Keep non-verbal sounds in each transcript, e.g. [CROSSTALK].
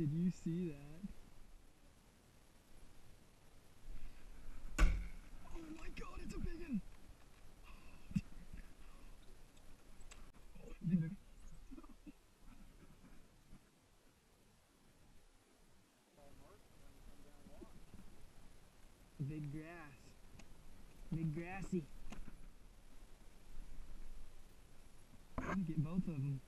Did you see that? Oh my god, it's a big one! [LAUGHS] Big grass. Big grassy. I'm gonna get both of them.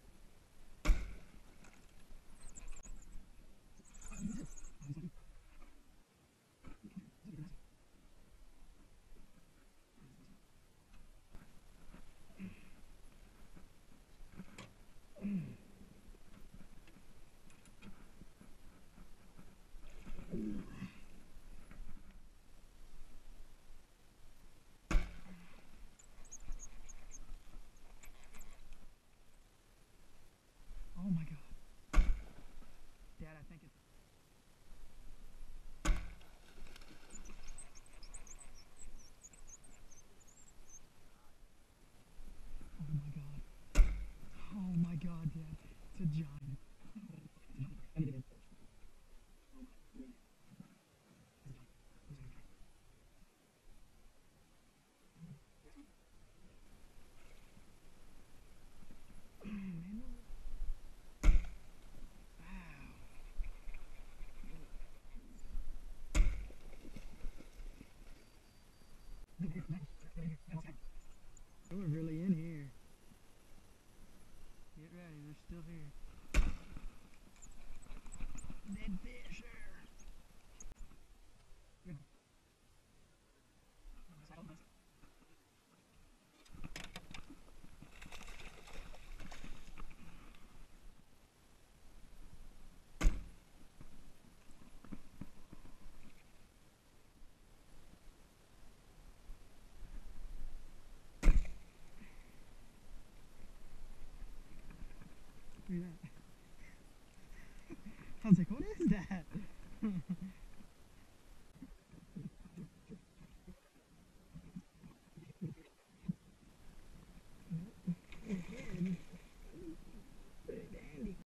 Oh my god. Dad, I think it's. Oh my god. Oh my god, Dad. It's a giant. They're still here. Dead fish. How's it going?